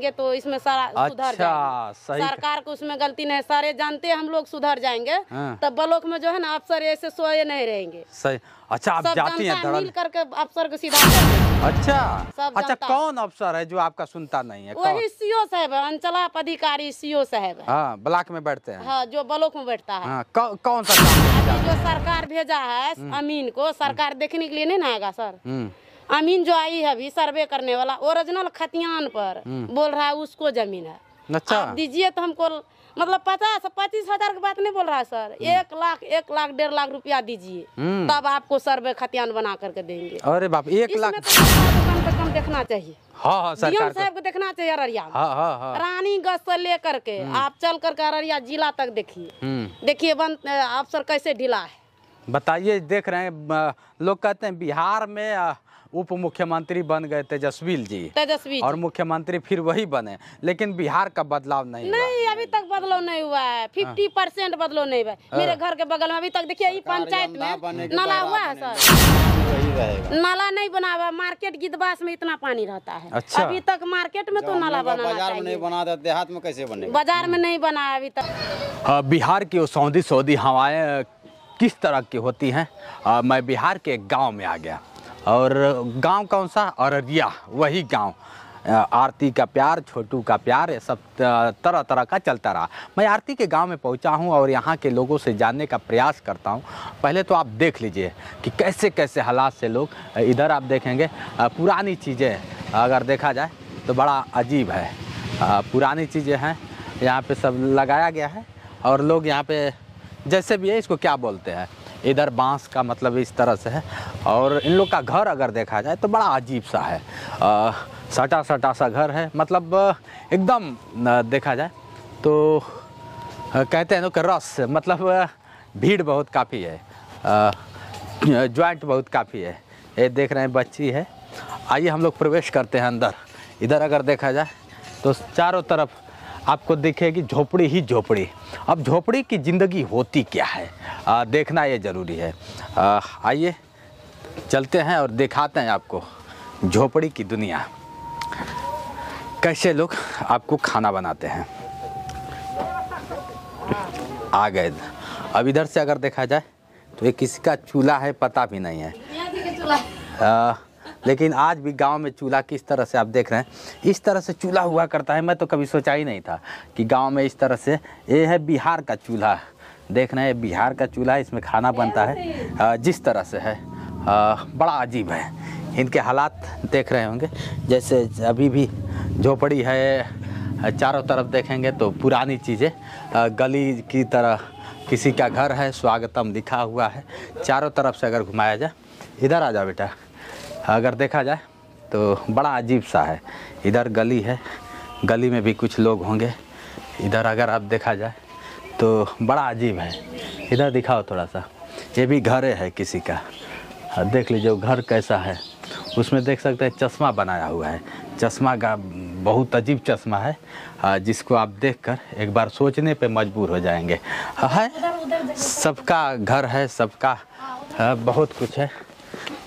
जाएँगे तो इसमें सारा सुधर अच्छा जाएगा। सही सरकार को उसमें गलती नहीं है। सारे जानते हैं हम लोग सुधर जाएँगे। हाँ। तब ब्लॉक में जो है ना अफसर ऐसे सोए नहीं रहेंगे। सही। अच्छा आप जाती हैं मिल करके अफसर को सीधा अच्छा अच्छा कौन अफसर है जो आपका सुनता नहीं है? वही सीओ साहब है अंचलाप अधिकारी सीओ साहब है। ब्लॉक में बैठते हैं। हाँ जो ब्लॉक में बैठता है। हाँ कौ, कौन सा जो सरकार भेजा है अमीन को सरकार देखने के लिए नहीं ना आएगा सर? हम्म। अमीन जो आई है अभी सर्वे करने वाला ओरिजिनल खतियान पर बोल रहा है उसको ज़मीन है। अच्छा। आप दीजिए तो हमको मतलब पचास पच्चीस हज़ार की बात नहीं बोल रहा है सर एक लाख एक लाख डेढ़ लाख रुपया दीजिए। हम्म। तब आपको सर्वे खतियान बना करके देंगे। अरे बाप एक लाख। तो कम से कम देखना चाहिए। हाँ हाँ सरकार साहब को देखना चाहिए अररिया हाँ हाँ हाँ। रानीगंज से लेकर के आप चल करके अररिया जिला तक देखिए। हम्म। देखिए बन अफसर कैसे ढीला है। बताइए देख रहे हैं लोग कहते हैं बिहार में उप मुख्यमंत्री बन गए तेजस्वी जी। तेजस्वी और मुख्यमंत्री फिर वही बने लेकिन बिहार का बदलाव नहीं हुआ। नहीं अभी तक बदलाव नहीं हुआ है। फिफ्टी परसेंट बदलाव नहीं हुआ है। मेरे घर के बगल में अभी तक देखिए पंचायत में नाला हुआ है सर। नाला नहीं बना हुआ मार्केट गिदबास में इतना पानी रहता है। अच्छा। अभी तक मार्केट में तो नाला बना बाज़ार में नहीं बना देहात में कैसे बने बाज़ार में नहीं बना अभी तक। बिहार की वो सौंधी सौदी हवाएँ किस तरह की होती हैं? मैं बिहार के एक गाँव में आ गया। और गाँव कौन सा? अररिया, वही गाँव। आरती का प्यार, छोटू का प्यार, ये सब तरह तरह का चलता रहा। मैं आरती के गाँव में पहुँचा हूँ और यहाँ के लोगों से जानने का प्रयास करता हूँ। पहले तो आप देख लीजिए कि कैसे कैसे हालात से लोग इधर आप देखेंगे पुरानी चीज़ें, अगर देखा जाए तो बड़ा अजीब है। पुरानी चीज़ें हैं, यहाँ पे सब लगाया गया है और लोग यहाँ पे जैसे भी है इसको क्या बोलते हैं? इधर बाँस का मतलब इस तरह से है। और इन लोग का घर अगर देखा जाए तो बड़ा अजीब सा है। अ, सटा सटा सा घर है। मतलब एकदम देखा जाए तो कहते हैं ना कि रस मतलब भीड़ बहुत काफ़ी है। जॉइंट बहुत काफ़ी है। ये देख रहे हैं बच्ची है। आइए हम लोग प्रवेश करते हैं अंदर। इधर अगर देखा जाए तो चारों तरफ़ आपको दिखेगी झोपड़ी ही झोपड़ी। अब झोपड़ी की ज़िंदगी होती क्या है? आ, देखना ये ज़रूरी है। आइए चलते हैं और दिखाते हैं आपको झोपड़ी की दुनिया। कैसे लोग आपको खाना बनाते हैं? आ गए। अब इधर से अगर देखा जाए तो ये किसी का चूल्हा है पता भी नहीं है। आ, लेकिन आज भी गाँव में चूल्हा किस तरह से आप देख रहे हैं, इस तरह से चूल्हा हुआ करता है, मैं तो कभी सोचा ही नहीं था कि गाँव में इस तरह से, ये है बिहार का चूल्हा। देख रहे हैं बिहार का चूल्हा, इसमें खाना बनता है जिस तरह से है बड़ा अजीब है। इनके हालात देख रहे होंगे, जैसे अभी भी झोपड़ी है, चारों तरफ़ देखेंगे तो पुरानी चीज़ें गली की तरह, किसी का घर है, स्वागतम लिखा हुआ है, चारों तरफ़ से अगर घुमाया जाए, इधर आ जाओ बेटा। अगर देखा जाए तो बड़ा अजीब सा है। इधर गली है, गली में भी कुछ लोग होंगे। इधर अगर आप देखा जाए तो बड़ा अजीब है। इधर दिखाओ थोड़ा सा ये भी घर है किसी का। देख लीजिए घर कैसा है। उसमें देख सकते हैं चश्मा बनाया हुआ है। चश्मा का बहुत अजीब चश्मा है। जिसको आप देखकर एक बार सोचने पे मजबूर हो जाएँगे। है? सबका घर है, सबका बहुत कुछ है।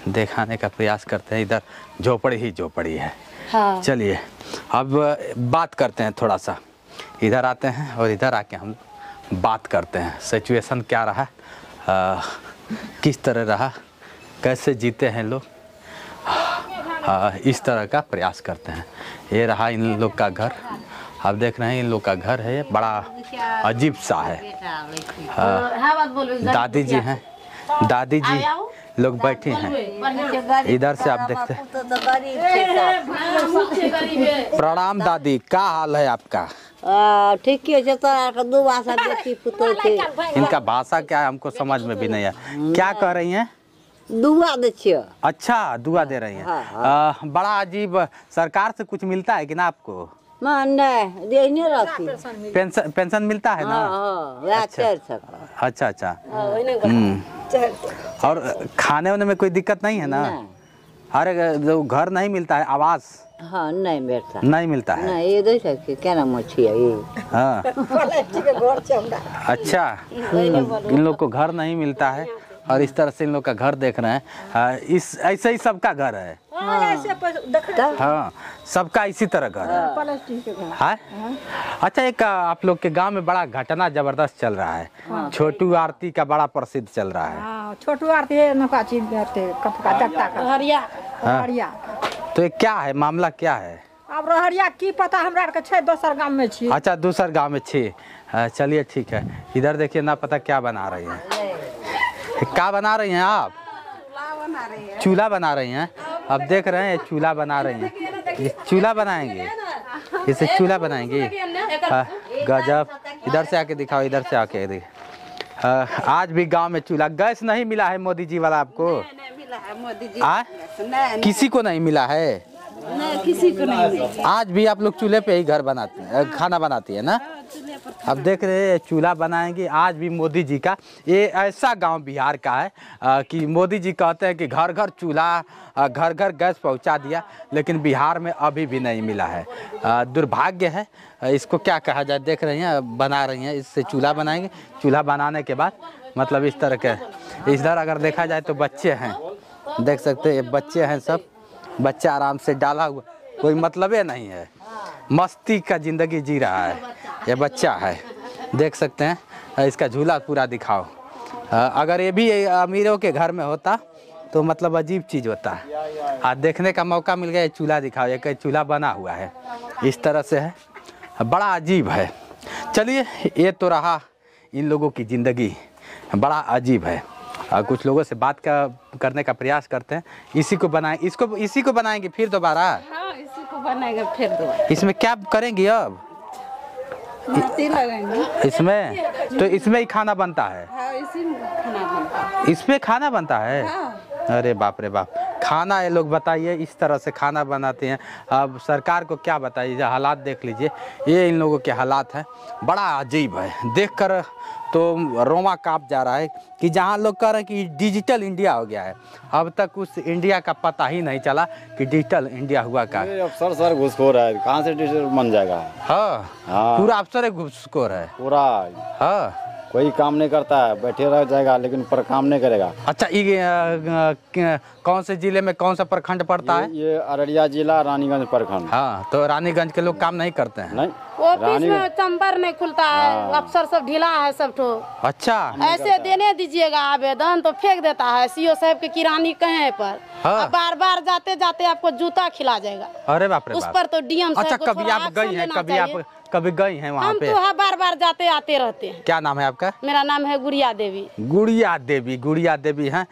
दिखाने का प्रयास करते हैं। इधर झोपड़ी ही झोपड़ी है। हाँ। चलिए अब बात करते हैं थोड़ा सा। इधर आते हैं और इधर आके हम बात करते हैं। सिचुएशन क्या रहा? आ, किस तरह रहा? कैसे जीते हैं लोग? इस तरह का प्रयास करते हैं। ये रहा इन लोग का घर। आप देख रहे हैं इन लोग का घर है। ये बड़ा अजीब सा है। दादी जी हैं। दादी जी लोग बैठे हैं। इधर से आप देखते हैं। प्रणाम दादी क्या हाल है आपका? ठीके भाषा बेटी पुतौ इनका भाषा क्या है हमको समझ में भी नहीं है। क्या कह रही हैं? दुआ दै अच्छा दुआ दे रही हैं। हाँ, आ, बड़ा अजीब सरकार से कुछ मिलता है कि ना आपको? नहि पेंशन पेंशन मिलता है ना? हाँ हाँ वएह अच्छा। अच्छा हम्म। और खाने वाने में कोई दिक्कत नहीं है ना? हर अरे जो घर नहीं मिलता है आवास हाँ नहीं मिलता। नहीं मिलता है। नहीं ये दै क्या नाम मछी है ये। हाँ। अच्छा। इन लोग को घर नहीं मिलता है। और इस तरह से इन लोग का घर देख रहे हैं। हाँ, इस ऐसे ही सबका घर है। हाँ सबका इसी तरह घर है। हाँ? अच्छा एक आप लोग के गाँव में बड़ा घटना ज़बरदस्त चल रहा है। छोटू आरती का बड़ा प्रसिद्ध चल रहा है। हाँ, छोटू आरती है तो ये क्या है? मामला क्या है? अब रहरिया की पता हमरा के छै दोसर गाम में छी। अच्छा दूसर गाँव में छी। हाँ, चलिए ठीक है। इधर देखिए ना पता क्या बना रही हैं। क्या बना रही हैं आप? चूल्हा बना रही हैं? अब देख रहे हैं चूल्हा बना रही हैं। ये चूल्हा बनाएँगे। इसे चूल्हा बनाएँगे। हाँ, गजब। इधर से आके दिखाओ इधर से आके देख हाँ, आज भी गाँव में चूल्हा गैस नहीं मिला है मोदी जी वाला आपको? आ? किसी को नहीं मिला है? किसी को नहीं आज भी आप लोग चूल्हे पे ही घर बनाते हैं खाना बनाती है ना? अब देख रहे हैं चूल्हा बनाएँगे आज भी मोदी जी का। ये ऐसा गाँव बिहार का है अ, कि मोदी जी कहते हैं कि घर घर चूल्हा घर घर गैस पहुँचा दिया लेकिन बिहार में अभी भी नहीं मिला है। दुर्भाग्य है इसको क्या कहा जाए देख रही हैं बना रही हैं इससे चूल्हा बनाएँगे। चूल्हा बनाने के बाद मतलब इस तरह के इधर अगर देखा जाए तो बच्चे हैं। देख सकते हैं बच्चे हैं सब बच्चा आराम से डाला हुआ कोई मतलब नहीं है। मस्ती का ज़िंदगी जी रहा है। ये बच्चा है। देख सकते हैं इसका झूला पूरा दिखाओ। अगर ये भी अमीरों के घर में होता तो मतलब अजीब चीज़ होता। है आज देखने का मौका मिल गया ये चूल्हा दिखाओ एक चूल्हा बना हुआ है। इस तरह से है। बड़ा अजीब है। चलिए ये तो रहा इन लोगों की ज़िंदगी। बड़ा अजीब है। और कुछ लोगों से बात का करने का प्रयास करते हैं। इसी को बनाए इसको इसी को बनाएँगे फिर दोबारा? हाँ इसी को बनाएँगे फिर दो इसमें क्या करेंगी अब? इसमें? तो इसमें ही खाना बनता है? हाँ इसी में खाना बनता इस पे खाना बनता है। अरे बाप रे बाप। खाना ये लोग बताइए इस तरह से खाना बनाते हैं। अब सरकार को क्या बताइए हालात देख लीजिए। ये इन लोगों के हालात हैं। बड़ा अजीब है। देखकर तो रोमा काँप जा रहा है कि जहाँ लोग कह रहे हैं कि डिजिटल इंडिया हो गया है अब तक उस इंडिया का पता ही नहीं चला कि डिजिटल इंडिया हुआ का। अफसर सर घुसखोर है। कहाँ से डिजिटल बन जाएगा? हाँ हाँ। पूरा अफसर एक घुसखोर है। पूरा। हाँ। कोई काम नहीं करता है बैठे रह जाएगा लेकिन पर काम नहीं करेगा। अच्छा ये आ, आ, कौन से ज़िले में कौन सा प्रखंड पड़ता है? ये, ये अररिया जिला रानीगंज प्रखंड। हाँ तो रानीगंज के लोग काम नहीं करते हैं? नहीं। ऑफ़िस में चंबर नहीं खुलता है अफसर सब ढीला है सब ठो अच्छा। ऐसे देने दीजिएगा आवेदन तो फेंक देता है। सीओ साहब के किरानी कहे पर। हाँ। अब बार बार जाते जाते आपको जूता खिला जाएगा। अरे बाप रे उस पर तो डीएम अच्छा कभी आप गई हैं कभी आप कभी गई हैं वहाँ हम पे? तो वहाँ बार बार जाते आते रहते हैं। क्या नाम है आपका? मेरा नाम है गुड़िया देवी। गुड़िया देवी गुड़िया देवी हैं।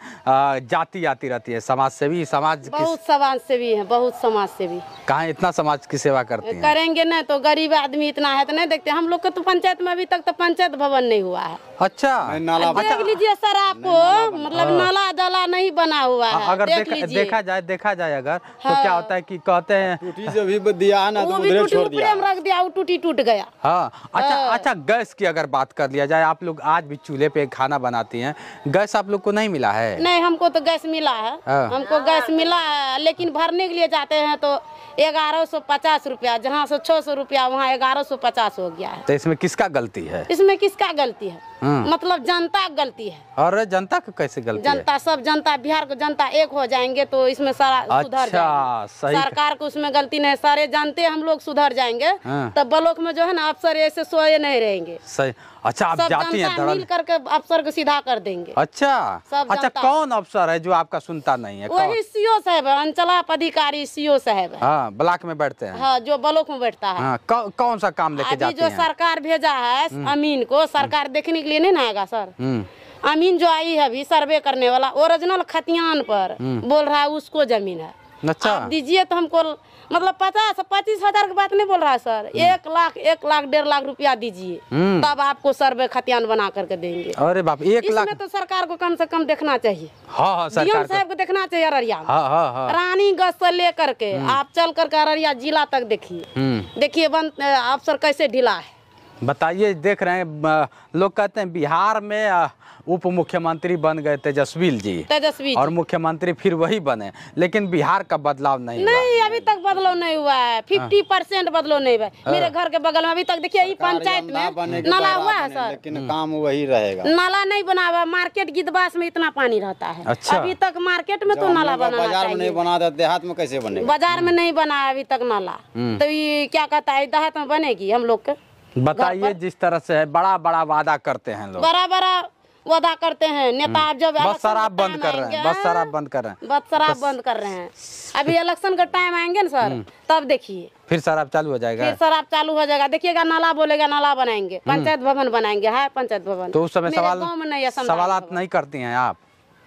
जाति आती रहती है समाज सेवी समाज बहुत समाज सेवी है बहुत समाज सेवी कहा इतना समाज की सेवा करते हैं? करेंगे नहीं तो गरीब आदमी इतना है तो नहीं देखते। हम लोग के तो पंचायत में अभी तक तो पंचायत भवन नहीं हुआ है। अच्छा। नाला देख लीजिए सर आपको मतलब नाला जला नहीं बना हुआ है अगर देख देखा देखा जाए देखा जाए अगर तो क्या होता है कि कहते हैं टूटी जो भी दिया ना तो वो भी छोड़ दिया। रख दिया वो टूटी टूट गया। हाँ अच्छा अच्छा गैस की अगर बात कर लिया जाए आप लोग आज भी चूल्हे पे खाना बनाती हैं गैस आप लोग को नहीं मिला है? नहीं हमको तो गैस मिला है। हाँ। हमको गैस मिला है लेकिन भरने के लिए जाते हैं तो ग्यारह सौ पचास रुपया जहाँ से छह सौ रुपया वहाँ ग्यारह सौ पचास हो गया है। तो इसमें किसका गलती है? इसमें किसका गलती है? हम्म। मतलब जनता का गलती है। और जनता का कैसे गलती जनता है सब जनता बिहार को जनता एक हो जाएँगे तो इसमें सारा सुधर अच्छा, जाएगा। सही सरकार को उसमें गलती नहीं है। सारे जानते हम लोग सुधर जाएँगे। हाँ। तब ब्लॉक में जो है ना अफसर ऐसे सोए नहीं रहेंगे। सही। अच्छा आप जाती हैं मिल करके अफसर को सीधा कर देंगे। अच्छा। सब अच्छा कौन अफसर है जो आपका सुनता नहीं है? वही सीओ साहब है अंचलाप अधिकारी सीओ साहब है। हाँ ब्लॉक में बैठते हैं। हाँ जो ब्लॉक में बैठता है। हाँ कौ, कौन सा काम लेके जाती जो सरकार भेजा है अमीन को सरकार देखने के लिए नहीं ना आएगा सर। हम्म। अमीन जो आई है अभी सर्वे करने वाला ओरिजिनल खतियान पर बोल रहा है उसको ज़मीन है। अच्छा। आप दीजिए तो हमको मतलब पचास पच्चीस हज़ार की बात नहीं बोल रहा है सर एक लाख एक लाख डेढ़ लाख रुपया दीजिए। हम्म। तब आपको सर्वे खतियान बना करके देंगे। अरे बाप एक लाख। तो सरकार को कम से कम देखना चाहिए। हाँ हाँ सरकार को। साहब को देखना चाहिए अररिया। हाँ हाँ हाँ। रानीगंज से लेकर के आप चल करके अररिया जिला तक देखिए। हम्म। देखिए अफसर कैसे ढीला है। बताइए देख रहे हैं लोग कहते हैं बिहार में उप मुख्यमंत्री बन गए तेजस्वी जी। तेजस्वी और मुख्यमंत्री फिर वही बने लेकिन बिहार का बदलाव नहीं हुआ। नहीं अभी तक बदलाव नहीं हुआ है। फिफ्टी परसेंट बदलाव नहीं हुआ है। मेरे घर के बगल में अभी तक देखिए ये पंचायत में नाला हुआ है सर। लेकिन काम वही रहेगा। नाला नहीं बना हुआ मार्केट गिदबास में इतना पानी रहता है। अच्छा। अभी तक मार्केट में तो नाला लोग बनाना बाज़ार में नहीं बना दे देहात में कैसे बनेगा? बाज़ार में नहीं बना अभी तक नाला। तो ये क्या कहता है देहात में बनेगी हम लोग के? बताइए जिस तरह से है बड़ा बड़ा वादा करते हैं लोग। बड़ा बड़ा वादा करते हैं। नेता अब जब बस शराब बंद कर रहे हैं बस शराब बंद कर रहे हैं। बस शराब बंद कर रहे हैं। अभी इलेक्शन का टाइम आएँगे ना सर? तब देखिए। फिर शराब चालू हो जाएगा। फिर शराब चालू हो जाएगा। देखिएगा नाला बोलेगा नाला बनाएँगे। पंचायत भवन बनाएँगे। है पंचायत भवन। तो उस समय सवाल है भवन। नहीं करती हैं आप?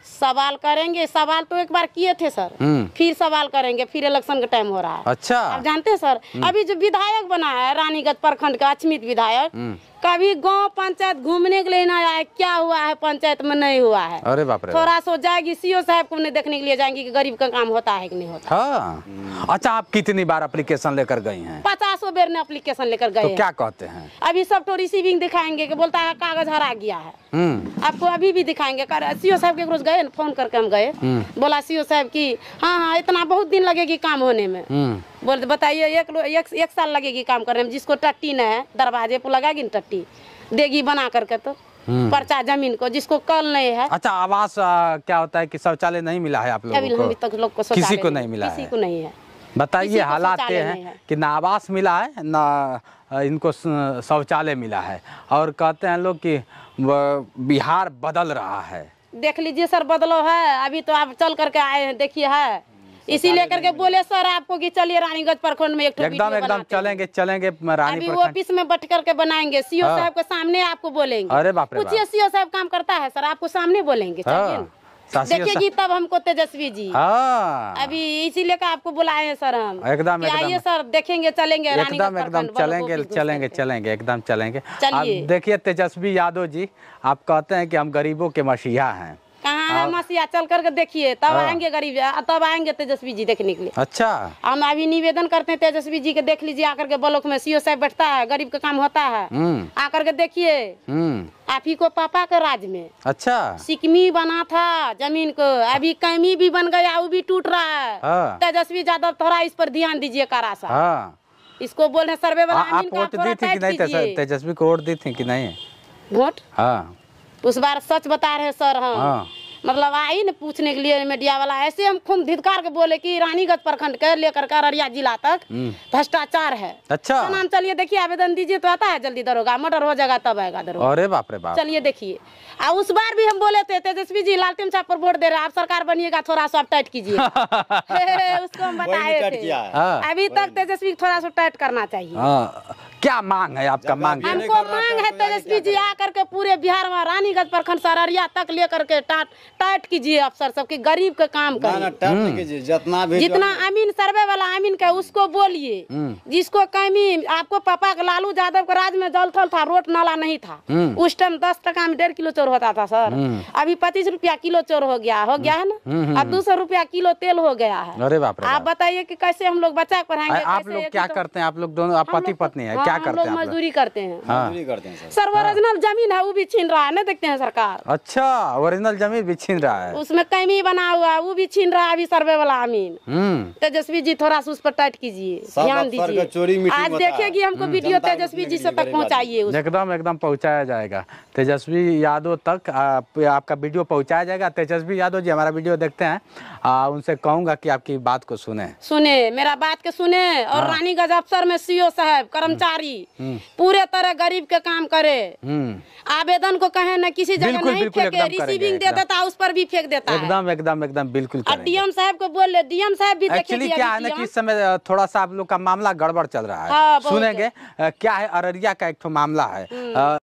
सवाल करेंगे। सवाल तो एक बार किए थे सर। हम्म। फिर सवाल करेंगे फिर इलेक्शन का टाइम हो रहा है। अच्छा। आप जानते हैं सर? अभी जो विधायक बना है रानीगंज प्रखंड का अचमित विधायक कभी गाँव पंचायत घूमने के लिए नहीं आया क्या हुआ है पंचायत में? नहीं हुआ है। अरे बाप रे थोड़ा सो जाएगी सीओ साहब को नहीं देखने के लिए जाएँगी कि गरीब का काम होता है कि नहीं होता। हाँ। अच्छा आप कितनी बार एप्लीकेशन लेकर गई हैं? पचासों बेर ने एप्लीकेशन लेकर गए तो क्या कहते हैं? अभी सब तो रिसीविंग दिखाएँगे कि बोलता है कागज़ हरा गया है। हम्म। आपको अभी भी दिखाएँगे। सीओ साहब के रोज गए फ़ोन करके हम गए। बोला सीओ साहब की हाँ हाँ इतना बहुत दिन लगेगी काम होने में। हम्म। बोलते बताइए एक, लो- एक एक साल लगेगी काम करने में जिसको टट्टी न है दरवाजे पर लगाएगी ना टट्टी। देगी बना करके तो पर्चा ज़मीन को जिसको कल नहीं है। अच्छा आवास आ, क्या होता है कि शौचालय नहीं मिला है आप लोगों अभी तक लोग को किसी को नहीं मिला किसी को नहीं है। बताइए हालात ये हैं है। कि ना आवास मिला है ना इनको शौचालय मिला है। और कहते हैं लोग कि बिहार बदल रहा है। देख लीजिए सर बदलो है। अभी तो आप चल करके आए हैं देखिए है। इसी लेकर के बोले सर आपको कि चलिए रानीगंज प्रखंड में एक एकदम एकदम चलेंगे चलेंगे रानी अभी ऑफ़िस में बैठ करके बनाएँगे। सीओ हाँ। साहब के सामने आपको बोलेंगे। अरे बाप रे बाप। पूछिए सीओ साहब काम करता है? सर आपको सामने बोलेंगे हाँ। सासियो देखिएगी तब हमको तेजस्वी जी। हाँ। अभी इसीलिए का आपको बुलाए हैं सर हम। एकदम, आइए सर देखेंगे चलेंगे एकदम एकदम चलेंगे चलेंगे चलेंगे एकदम चलेंगे। देखिए तेजस्वी यादव जी आप कहते हैं कि हम गरीबों के मसीहा हैं। है मसीहा चल करके देखिए तब हाँ। आएँगे गरीब तब आएँगे तेजस्वी जी देखने के लिए। अच्छा। हम अभी निवेदन करते हैं तेजस्वी जी के देख लीजिए आकर के ब्लॉक में सीओ साहब बैठता है गरीब का काम होता है। हम्म। आकर के देखिए हम्म। आप ही को पापा के राज में। अच्छा। सिकमी बना था ज़मीन को अभी कैमी भी बन गया वो भी टूट रहा है। हाँ। तेजस्वी यादव थोड़ा इस पर ध्यान दीजिए कारा सा। हाँ। इसको बोल रहे सर्वे वाला आप वोट दी थी कि नहीं तेजस्वी को वोट दी थी कि नहीं? वोट? हाँ। उस बार सच बता रहे सर हम हाँ। मतलब आई न पूछने के लिए मीडिया वाला ऐसे हम खूब धिदकार के बोले कि रानीगंज प्रखंड के लेकर के अररिया जिला तक भ्रष्टाचार है। अच्छा। तो नाम चलिए देखिए आवेदन दीजिए तो आता है जल्दी दरोगा मर्डर हो जाएगा तब आएगा दरोगा। अरे बाप रे बाप। चलिए देखिए। आ उस बार भी हम बोले थे तेजस्वी जी लालटेन साहब पर वोट दे रहे आप सरकार बनिएगा थोड़ा सा टाइट कीजिए। उसको हम बताए थे। है। अभी तक तेजस्वी थोड़ा सा टाइट करना चाहिए। हाँ। क्या मांग है आपका? मांग हमको मांग तो है तेजस्वी जी आकर के पूरे बिहार में रानीगंज प्रखंड से अररिया तक लेकर के टाट टाइट कीजिए अफसर सबके गरीब का काम ना ना करिए। कीजिए जितना भी जितना अमीन सर्वे वाला अमीन का उसको बोलिए। जिसको कमी आपको पापा का लालू यादव के राज में जल थल था रोड नाला नहीं था। उस टाइम दस टका में डेढ़ किलो चोर होता था सर। अभी पच्चीस रूपया किलो चोर हो गया हो गया है ना? अब दो सौ रूपया किलो तेल हो गया है। अरे बाप आप बताइए कि कैसे हम लोग बच्चा पढ़ाएँगे आप लोग क्या तो- करते हैं? आप लोग दोनों आप पति तो- पत्नी है हाँ, क्या करते हैं मजदूरी करते हैं। मजदूरी करते हैं सर। सर ओरिजिनल ज़मीन है वो भी छीन रहा है ना देखते हैं सरकार। अच्छा ओरिजिनल ज़मीन भी छीन रहा है? उसमें कैमी बना हुआ है वो भी छीन रहा है अभी सर्वे वाला अमीन। हम्म। तेजस्वी जी थोड़ा सा उस पर टाइट कीजिए ध्यान दीजिए। चोरी आज देखेगी हमको वीडियो तेजस्वी जी से तक पहुँचाइए एकदम एकदम पहुँचाया जाएगा। तेजस्वी यादव तक आप, आपका वीडियो पहुँचाया जाएगा। तेजस्वी यादव जी हमारा वीडियो देखते हैं। आ, उनसे कहूँगा कि आपकी बात को सुने। सुने मेरा बात के सुने। और हाँ। रानीगंज अफसर में सीओ साहब कर्मचारी पूरे तरह गरीब के काम करे। हम्म। आवेदन को कहे न किसी जगह नहीं फेंके रिसीविंग दे देता उस पर भी फेंक देता एकदम एकदम एकदम बिल्कुल डीएम साहब को बोल ले डीएम साहब भी एक्चुअली क्या है ना कि इस समय थोड़ा सा आप लोग का मामला गड़बड़ चल रहा है। हाँ, सुनेंगे क्या है अररिया का एक मामला है।